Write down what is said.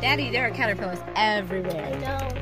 Daddy, there are caterpillars everywhere.